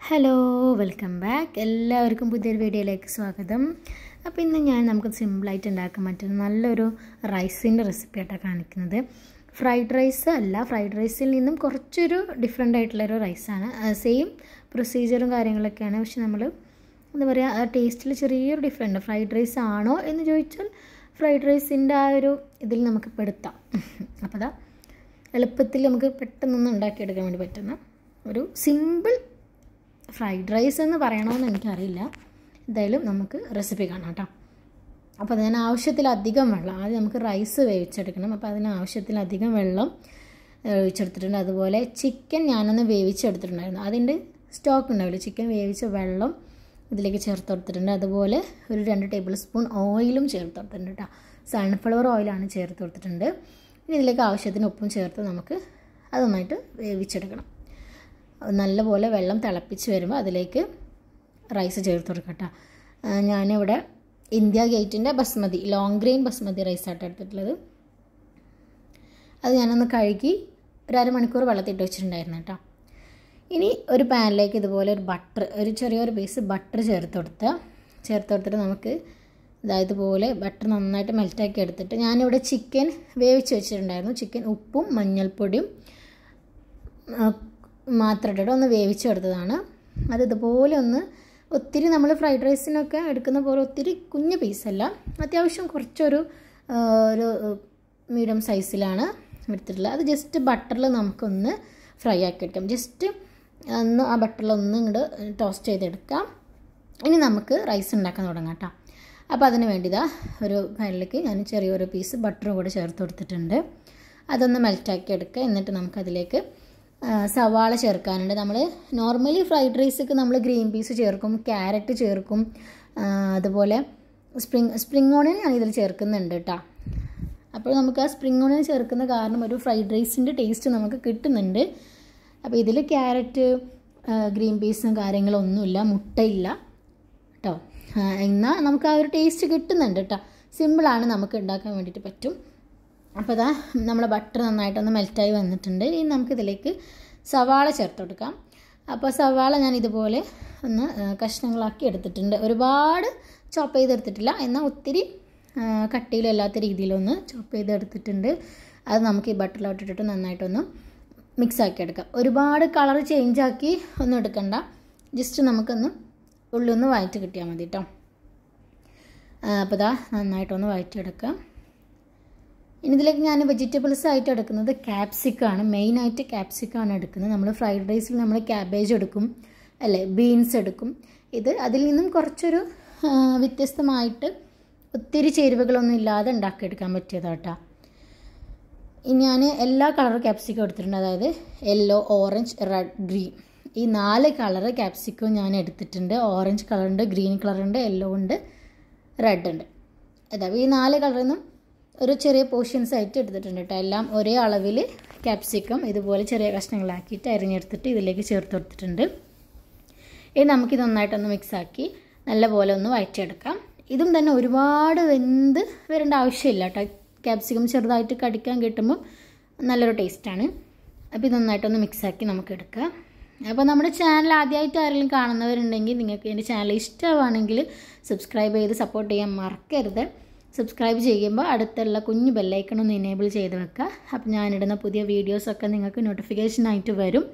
Hello welcome back എല്ലാവർക്കും പുതിയൊരു വീഡിയോയിലേക്ക് സ്വാഗതം. അപ്പോൾ ഇന്ന് ഞാൻ നമുക്ക് സിമ്പിളായിട്ട് ഉണ്ടാക്കാൻ പറ്റുന്ന നല്ലൊരു റൈസിന്റെ റെസിപ്പി ആയിട്ടാണ് കാണിക്കുന്നത്. ഫ്രൈഡ് റൈസ് അല്ല ഫ്രൈഡ് റൈസിൽ നിന്നും കുറച്ചൊരു ഡിഫറെന്റ് ആയിട്ടുള്ളൊരു റൈസാണ് സെയിം പ്രൊസീജിയറും കാര്യങ്ങളൊക്കെയാണ്. പക്ഷെ നമ്മൾ എന്താ പറയുക ടേസ്റ്റിൽ ചെറിയൊരു ഡിഫറെന്റ് ഫ്രൈഡ് റൈസ് ആണോ എന്ന് ചോദിച്ചാൽ ഫ്രൈഡ് റൈസിന്റെ ആ ഒരു ഇതിൽ നമുക്ക് പെടുത്താം അപ്പോൾ അതാ എളുപ്പത്തിൽ നമുക്ക് പെട്ടെന്നൊന്ന് ഉണ്ടാക്കിയെടുക്കാൻ വേണ്ടി പറ്റുന്ന ഒരു സിമ്പിൾ ഫ്രൈഡ് റൈസ് എന്ന് പറയണമെന്ന് എനിക്കറിയില്ല. എന്തായാലും നമുക്ക് റെസിപ്പി കാണാം കേട്ടോ അപ്പോൾ അതിന് ആവശ്യത്തിലധികം വെള്ളം ആദ്യം നമുക്ക് റൈസ് വേവിച്ചെടുക്കണം. അപ്പോൾ അതിന് ആവശ്യത്തിലധികം വെള്ളം ഒഴിച്ചെടുത്തിട്ടുണ്ട് അതുപോലെ ചിക്കൻ ഞാനൊന്ന് വേവിച്ചെടുത്തിട്ടുണ്ടായിരുന്നു. അതിന്റെ സ്റ്റോക്ക് ഉണ്ടാവില്ല? ചിക്കൻ വേവിച്ച വെള്ളം ഇതിലേക്ക് ചേർത്ത് കൊടുത്തിട്ടുണ്ട് അതുപോലെ ഒരു രണ്ട് ടേബിൾ സ്പൂൺ ഓയിലും ചേർത്ത് കൊടുത്തിട്ടുണ്ട് കേട്ടോ സൺഫ്ലവർ ഓയിലാണ് ചേർത്ത് കൊടുത്തിട്ടുണ്ട് ഇനി ഇതിലേക്ക് ആവശ്യത്തിന് ഉപ്പും ചേർത്ത് നമുക്ക് അത് നന്നായിട്ട് വേവിച്ചെടുക്കണം. നല്ലപോലെ വെള്ളം തിളപ്പിച്ച് വരുമ്പോൾ അതിലേക്ക് റൈസ് ചേർത്ത് കൊടുക്കട്ടോ ഞാനിവിടെ ഇന്ത്യ ഗേറ്റിന്റെ ബസ്മതി ലോങ് ഗ്രെയിൻ ബസ്മതി റൈസായിട്ട് എടുത്തിട്ടുള്ളത്. അത് ഞാനൊന്ന് കഴുകി ഒരു അരമണിക്കൂർ വെള്ളത്തിട്ട് വെച്ചിട്ടുണ്ടായിരുന്നു കേട്ടോ ഇനി ഒരു പാനിലേക്ക് ഇതുപോലെ ഒരു ബട്ടർ ഒരു ചെറിയൊരു പീസ് ബട്ടർ ചേർത്ത് കൊടുത്ത് ചേർത്ത് കൊടുത്തിട്ട് നമുക്ക് അതായത് പോലെ ബട്ടർ നന്നായിട്ട് മെൽറ്റാക്കി എടുത്തിട്ട് ഞാനിവിടെ ചിക്കൻ വേവിച്ച് വെച്ചിട്ടുണ്ടായിരുന്നു. ചിക്കൻ ഉപ്പും മഞ്ഞൾപ്പൊടിയും മാത്രം ഇട്ടിട്ട് ഒന്ന് വേവിച്ചെടുത്തതാണ് അത് ഇതുപോലെ ഒന്ന് ഒത്തിരി നമ്മൾ ഫ്രൈഡ് റൈസിനൊക്കെ എടുക്കുന്ന പോലെ ഒത്തിരി കുഞ്ഞ് പീസല്ല അത്യാവശ്യം കുറച്ചൊരു ഒരു മീഡിയം സൈസിലാണ് എടുത്തിട്ടുള്ളത്. അത് ജസ്റ്റ് ബട്ടറിൽ നമുക്കൊന്ന് ഫ്രൈ ആക്കി എടുക്കാം. ജസ്റ്റ് ഒന്ന് ആ ബട്ടറിൽ ഒന്ന് ഇങ്ങോട്ട് ടോസ്റ്റ് ചെയ്തെടുക്കാം. ഇനി നമുക്ക് റൈസ് ഉണ്ടാക്കാൻ തുടങ്ങാം കേട്ടോ അപ്പോൾ അതിന് വേണ്ടിതാ ഒരു പാനിലേക്ക് ഞാൻ ചെറിയൊരു പീസ് ബട്ടറും കൂടെ ചേർത്ത് കൊടുത്തിട്ടുണ്ട്. അതൊന്ന് മെൽറ്റാക്കി എടുക്കുക. എന്നിട്ട് നമുക്കതിലേക്ക് സവാള ചേർക്കാനുണ്ട്. നമ്മൾ നോർമലി ഫ്രൈഡ് റൈസൊക്കെ നമ്മൾ ഗ്രീൻ പീസ് ചേർക്കും ക്യാരറ്റ് ചേർക്കും അതുപോലെ സ്പ്രിങ് സ്പ്രിങ് ഓണിയൻ ഞാൻ ഇതിൽ ചേർക്കുന്നുണ്ട് കേട്ടോ അപ്പോൾ നമുക്ക് ആ സ്പ്രിങ് ഓണിയൻ ചേർക്കുന്ന കാരണം ഒരു ഫ്രൈഡ് റൈസിന്റെ ടേസ്റ്റ് നമുക്ക് കിട്ടുന്നുണ്ട്. അപ്പോൾ ഇതിൽ ക്യാരറ്റ് ഗ്രീൻ പീസും കാര്യങ്ങളൊന്നുമില്ല മുട്ടയില്ല കേട്ടോ എന്നാൽ നമുക്ക് ആ ഒരു ടേസ്റ്റ് കിട്ടുന്നുണ്ട് കേട്ടോ സിമ്പിളാണ് നമുക്ക് ഉണ്ടാക്കാൻ വേണ്ടിയിട്ട് പറ്റും. അപ്പോൾ അതാ നമ്മളെ ബട്ടർ നന്നായിട്ടൊന്ന് മെൽറ്റായി വന്നിട്ടുണ്ട്. ഇനി നമുക്കിതിലേക്ക് സവാള ചേർത്ത് കൊടുക്കാം അപ്പോൾ സവാള ഞാൻ ഇതുപോലെ ഒന്ന് കഷ്ണങ്ങളാക്കി എടുത്തിട്ടുണ്ട്. ഒരുപാട് ചോപ്പ് ചെയ്തെടുത്തിട്ടില്ല. എന്നാൽ ഒത്തിരി കട്ടിയിലല്ലാത്ത രീതിയിലൊന്ന് ചോപ്പ് ചെയ്തെടുത്തിട്ടുണ്ട്. അത് നമുക്ക് ഈ ബട്ടറിലോട്ടിട്ടിട്ട് നന്നായിട്ടൊന്ന് മിക്സ് ആക്കി എടുക്കാം. ഒരുപാട് കളർ ചേഞ്ച് ആക്കി ഒന്നും എടുക്കണ്ട. ജസ്റ്റ് നമുക്കൊന്ന് ഉള്ളിൽ ഒന്ന് വഴറ്റി കിട്ടിയാൽ മതി കേട്ടോ അപ്പോൾ ഇതാ നന്നായിട്ടൊന്ന് വഴറ്റിയെടുക്കാം ഇനി ഇതിലേക്ക് ഞാൻ വെജിറ്റബിൾസ് ആയിട്ട് എടുക്കുന്നത് ക്യാപ്സിക്കാണ് മെയിനായിട്ട് ക്യാപ്സിക്കാണ് എടുക്കുന്നത്. നമ്മൾ ഫ്രൈഡ് റൈസിൽ നമ്മൾ ക്യാബേജ് എടുക്കും. അല്ലേ ബീൻസ് എടുക്കും. ഇത് അതിൽ നിന്നും കുറച്ചൊരു വ്യത്യസ്തമായിട്ട് ഒത്തിരി ചേരുവകളൊന്നും ഇല്ലാതെ ഉണ്ടാക്കിയെടുക്കാൻ പറ്റിയതാട്ടോ. ഞാൻ എല്ലാ കളർ ക്യാപ്സിക്കം എടുത്തിട്ടുണ്ട്. അതായത് യെല്ലോ ഓറഞ്ച് റെഡ് ഗ്രീൻ ഈ നാല് കളർ ക്യാപ്സിക്കം ഞാൻ എടുത്തിട്ടുണ്ട്. ഓറഞ്ച് കളറുണ്ട് ഗ്രീൻ കളറുണ്ട് യെല്ലോ ഉണ്ട് റെഡ് ഉണ്ട് അതാ ഈ നാല് കളറിൽ നിന്നും ഒരു ചെറിയ പോർഷൻസ് ആയിട്ട് എടുത്തിട്ടുണ്ട് കേട്ടോ എല്ലാം ഒരേ അളവിൽ ക്യാപ്സിക്കം ഇതുപോലെ ചെറിയ കഷ്ണങ്ങളാക്കിയിട്ട് അരിഞ്ഞെടുത്തിട്ട് ഇതിലേക്ക് ചേർത്ത് കൊടുത്തിട്ടുണ്ട്. ഇനി നമുക്കിത് നന്നായിട്ടൊന്ന് മിക്സാക്കി നല്ലപോലെ ഒന്ന് വഴറ്റിയെടുക്കാം. ഇതും തന്നെ ഒരുപാട് വെന്ത് വരേണ്ട ആവശ്യമില്ല കേട്ടോ ക്യാപ്സിക്കം ചെറുതായിട്ട് കടിക്കാൻ കിട്ടുമ്പോൾ നല്ലൊരു ടേസ്റ്റാണ് അപ്പോൾ ഇത് നന്നായിട്ടൊന്ന് മിക്സാക്കി നമുക്ക് എടുക്കാം. അപ്പോൾ നമ്മുടെ ചാനൽ ആദ്യമായിട്ട് ആരെങ്കിലും കാണുന്നവരുണ്ടെങ്കിൽ നിങ്ങൾക്ക് എന്റെ ചാനൽ ഇഷ്ടമാണെങ്കിൽ സബ്സ്ക്രൈബ് ചെയ്ത് സപ്പോർട്ട് ചെയ്യാൻ മറക്കരുത്. സബ്സ്ക്രൈബ് ചെയ്യുമ്പോൾ അടുത്തുള്ള കുഞ്ഞു ബെല്ലൈക്കൺ ഒന്ന് എനേബിൾ ചെയ്ത് വെക്കുക. അപ്പോൾ ഞാനിടുന്ന പുതിയ വീഡിയോസൊക്കെ നിങ്ങൾക്ക് നോട്ടിഫിക്കേഷനായിട്ട് വരും.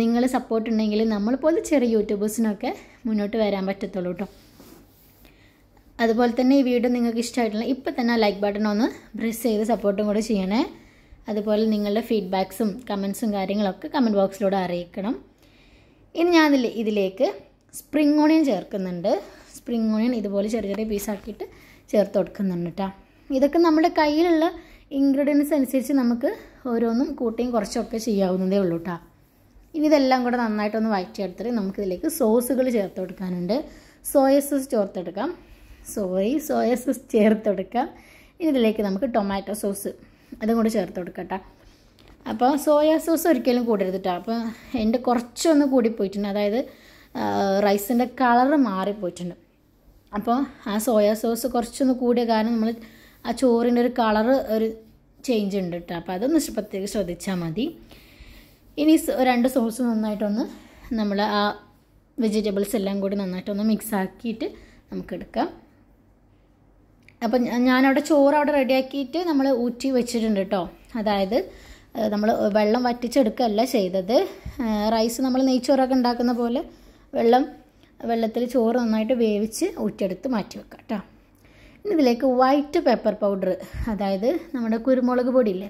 നിങ്ങൾ സപ്പോർട്ട് ഉണ്ടെങ്കിൽ നമ്മളെപ്പോലെ ചെറിയ യൂട്യൂബേഴ്സിനൊക്കെ മുന്നോട്ട് വരാൻ പറ്റത്തുള്ളൂ കേട്ടോ അതുപോലെ തന്നെ ഈ വീഡിയോ നിങ്ങൾക്ക് ഇഷ്ടമായിട്ടുള്ള ഇപ്പം തന്നെ ലൈക്ക് ബട്ടൺ ഒന്ന് പ്രസ് ചെയ്ത് സപ്പോർട്ടും കൂടെ ചെയ്യണേ. അതുപോലെ നിങ്ങളുടെ ഫീഡ്ബാക്സും കമൻസും കാര്യങ്ങളൊക്കെ കമന്റ് ബോക്സിലൂടെ അറിയിക്കണം. ഇനി ഞാൻ ഇതിലേക്ക് സ്പ്രിംഗ് ഓണിയൻ ചേർക്കുന്നുണ്ട്. സ്പ്രിങ് ഓണിയൻ ഇതുപോലെ ചെറിയ ചെറിയ പീസാക്കിയിട്ട് ചേർത്ത് കൊടുക്കുന്നുണ്ട് കേട്ടോ ഇതൊക്കെ നമ്മുടെ കയ്യിലുള്ള ഇൻഗ്രീഡിയൻസ് അനുസരിച്ച് നമുക്ക് ഓരോന്നും കൂട്ടിയും കുറച്ചൊക്കെ ചെയ്യാവുന്നതേ ഉള്ളൂ കേട്ടോ ഇനി ഇതെല്ലാം കൂടെ നന്നായിട്ടൊന്ന് വഴറ്റിയെടുത്തിട്ട് നമുക്കിതിലേക്ക് സോസുകൾ ചേർത്ത് കൊടുക്കാനുണ്ട്. സോയ സോസ് ചേർത്തെടുക്കാം സോറി സോയ സോസ് ചേർത്തെടുക്കാം ഇനി ഇതിലേക്ക് നമുക്ക് ടൊമാറ്റോ സോസ് അതും കൂടെ ചേർത്ത് കൊടുക്കട്ടെ അപ്പോൾ സോയ സോസ് ഒരിക്കലും കൂടരുത് കേട്ടോ അപ്പോൾ എന്റെ കുറച്ചൊന്ന് കൂടിപ്പോയിട്ടുണ്ട്. അതായത് റൈസിന്റെ കളറ് മാറിപ്പോയിട്ടുണ്ട്. അപ്പോൾ ആ സോയാ സോസ് കുറച്ചൊന്ന് കൂടിയ കാരണം നമ്മൾ ആ ചോറിന്റെ ഒരു കളറ് ഒരു ചേഞ്ച് ഉണ്ട് കേട്ടോ അപ്പോൾ അതൊന്ന് പ്രത്യേകം ശ്രദ്ധിച്ചാൽ മതി. ഇനി രണ്ട് സോസ് നന്നായിട്ടൊന്ന് നമ്മൾ ആ വെജിറ്റബിൾസ് എല്ലാം കൂടി നന്നായിട്ടൊന്ന് മിക്സ് ആക്കിയിട്ട് നമുക്ക് എടുക്കാം അപ്പം ഞാനവിടെ ചോറ് അവിടെ റെഡിയാക്കിയിട്ട് നമ്മൾ ഊറ്റി വെച്ചിട്ടുണ്ട് കേട്ടോ അതായത് നമ്മൾ വെള്ളം വറ്റിച്ചെടുക്കുകയല്ല ചെയ്തത്. റൈസ് നമ്മൾ നെയ്ച്ചോറൊക്കെ ഉണ്ടാക്കുന്ന പോലെ വെള്ളം വെള്ളത്തിൽ ചോറ് നന്നായിട്ട് വേവിച്ച് ഊറ്റിയെടുത്ത് മാറ്റി വെക്കാം കേട്ടോ. ഇനി ഇതിലേക്ക് വൈറ്റ് പെപ്പർ പൗഡർ അതായത് നമ്മുടെ കുരുമുളക് പൊടി പൊടിയില്ലേ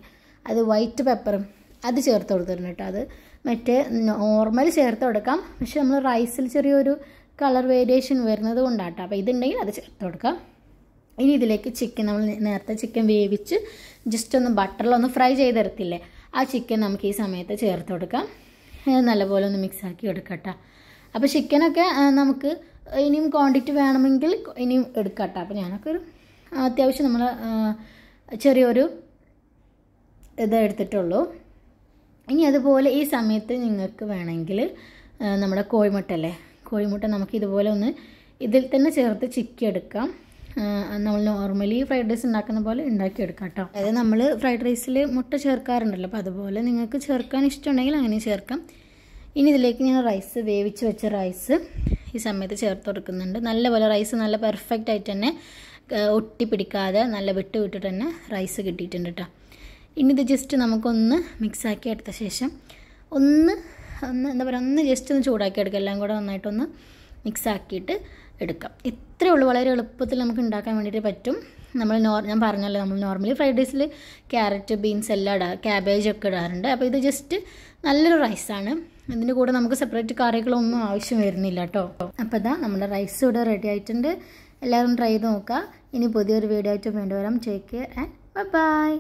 അത് വൈറ്റ് പെപ്പറും അത് ചേർത്ത് കൊടുത്തിട്ടുണ്ട് കേട്ടോ. അത് മറ്റേ നോർമൽ ചേർത്ത് കൊടുക്കാം. പക്ഷെ നമ്മൾ റൈസിൽ ചെറിയൊരു കളർ വേരിയേഷൻ വരുന്നത് കൊണ്ടാട്ടോ അപ്പോൾ ഇതുണ്ടെങ്കിൽ അത് ചേർത്ത് കൊടുക്കാം. ഇനി ഇതിലേക്ക് ചിക്കൻ നമ്മൾ നേരത്തെ ചിക്കൻ വേവിച്ച് ജസ്റ്റ് ഒന്ന് ബട്ടറിലൊന്ന് ഫ്രൈ ചെയ്തെടുത്തില്ലേ ആ ചിക്കൻ നമുക്ക് ഈ സമയത്ത് ചേർത്ത് കൊടുക്കാം. നല്ലപോലെ ഒന്ന് മിക്സാക്കി എടുക്കട്ടോ അപ്പോൾ ചിക്കനൊക്കെ നമുക്ക് ഇനിയും ക്വാണ്ടിറ്റി വേണമെങ്കിൽ ഇനിയും എടുക്കട്ടോ. അപ്പോൾ ഞാനൊക്കെ ഒരു അത്യാവശ്യം നമ്മൾ ചെറിയൊരു ഇത് എടുത്തിട്ടുള്ളൂ. ഇനി അതുപോലെ ഈ സമയത്ത് നിങ്ങൾക്ക് വേണമെങ്കിൽ നമ്മുടെ കോഴിമുട്ട അല്ലേ? കോഴിമുട്ട നമുക്ക് ഇതുപോലെ ഒന്ന് ഇതിൽ തന്നെ ചേർത്ത് ചിക്കി എടുക്കാം. നമ്മൾ നോർമലി ഫ്രൈഡ് റൈസ് ഉണ്ടാക്കുന്ന പോലെ ഉണ്ടാക്കിയെടുക്കാം കേട്ടോ അതായത് നമ്മൾ ഫ്രൈഡ് റൈസിൽ മുട്ട ചേർക്കാറുണ്ടല്ലോ. അപ്പോൾ അതുപോലെ നിങ്ങൾക്ക് ചേർക്കാൻ ഇഷ്ടമുണ്ടെങ്കിൽ അങ്ങനെ ചേർക്കാം. ഇനി ഇതിലേക്ക് ഞാൻ റൈസ് വേവിച്ച് വെച്ച റൈസ് ഈ സമയത്ത് ചേർത്ത് കൊടുക്കുന്നുണ്ട്. നല്ലപോലെ റൈസ് നല്ല പെർഫെക്റ്റ് ആയിട്ട് തന്നെ ഒട്ടി പിടിക്കാതെ നല്ല വിട്ട് വിട്ടിട്ട് തന്നെ റൈസ് കിട്ടിയിട്ടുണ്ട് കേട്ടോ ഇനി ഇത് ജസ്റ്റ് നമുക്കൊന്ന് മിക്സാക്കി എടുത്ത ശേഷം ഒന്ന് ഒന്ന് എന്താ പറയുക ഒന്ന് ജസ്റ്റ് ഒന്ന് ചൂടാക്കി എടുക്കുക എല്ലാം കൂടെ നന്നായിട്ടൊന്ന് മിക്സാക്കിയിട്ട് എടുക്കാം. ഇത്രയേ ഉള്ളൂ. വളരെ എളുപ്പത്തിൽ നമുക്ക് ഉണ്ടാക്കാൻ വേണ്ടിയിട്ട് പറ്റും. നമ്മൾ നോർ ഞാൻ പറഞ്ഞല്ലോ നമ്മൾ നോർമലി ഫ്രൈഡ് റൈസിൽ ക്യാരറ്റ് ബീൻസ് എല്ലാം ഇടാ ക്യാബേജ് ഒക്കെ ഇടാറുണ്ട്. അപ്പോൾ ഇത് ജസ്റ്റ് നല്ലൊരു റൈസാണ് ഇതിന്റെ കൂടെ നമുക്ക് സെപ്പറേറ്റ് കറികളൊന്നും ആവശ്യം വരുന്നില്ല കേട്ടോ അപ്പോൾ ഇതാ നമ്മുടെ റൈസ് ഇവിടെ റെഡി ആയിട്ടുണ്ട്. എല്ലാവരും ട്രൈ ചെയ്ത് നോക്കുക ഇനി പുതിയൊരു വീഡിയോ ആയിട്ട് വേണ്ടി വരാം. Take care and by